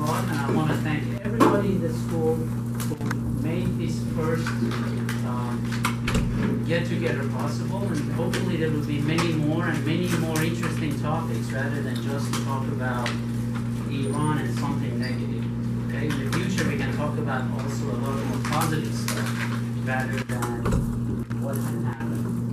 and I want to thank everybody in the school who made this first um, get-together possible, and hopefully there will be many more and many more interesting topics rather than just talk about Iran and something negative. Okay, in the future we can talk about also a lot more positive stuff rather than what can happen.